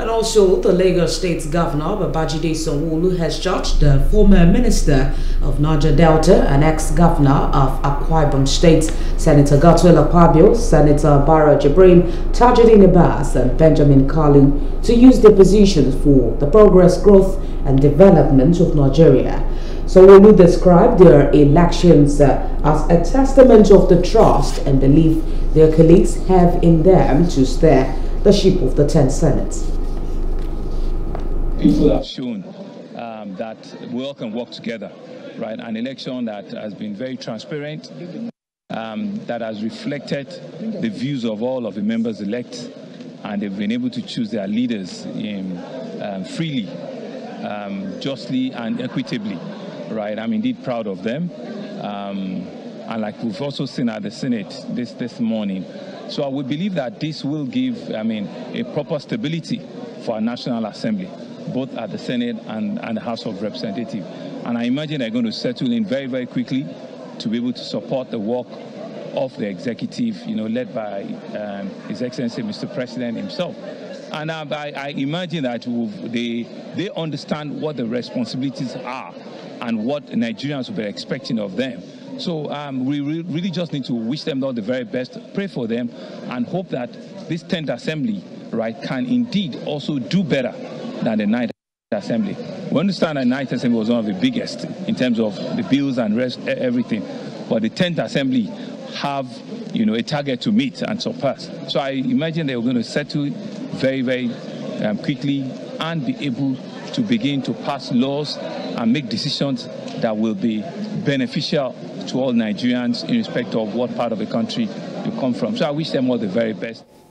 And also, the Lagos State Governor Babajide Sanwo-Olu has charged the former Minister of Niger Delta and ex-Governor of Akwa Ibom State, Senator Godswill Akpabio, Senator Barau Jibrin, Tajudeen Abbas, and Benjamin Kalu to use their positions for the progress, growth, and development of Nigeria. Sanwo-Olu described their elections uh, as a testament of the trust and belief their colleagues have in them to steer the ship of the 10th Senate people have shown um, that we all can work together, right? An election that has been very transparent, um, that has reflected the views of all of the members elect, and they've been able to choose their leaders in, um, freely, um, justly, and equitably, right? I'm indeed proud of them. Um, and like we've also seen at the Senate this, this morning. So we believe that this will give, I mean, a proper stability for our National Assembly both at the Senate and, and the House of Representatives. And I imagine they're going to settle in very, very quickly to be able to support the work of the executive, you know, led by um, His Excellency Mr. President himself. And I, I, imagine that they, they understand what the responsibilities are and what Nigerians will be expecting of them. So um, we re really just need to wish them all the very best, pray for them, and hope that this 10th Assembly, right, can indeed also do better than the Ninth Assembly. We understand that Ninth Assembly was one of the biggest in terms of the bills and rest, everything. But the 10th Assembly have, you know, a target to meet and surpass. So I imagine they were going to settle very, very um, quickly and be able to begin to pass laws and make decisions that will be beneficial to all Nigerians in respect of what part of the country you come from. So I wish them all the very best.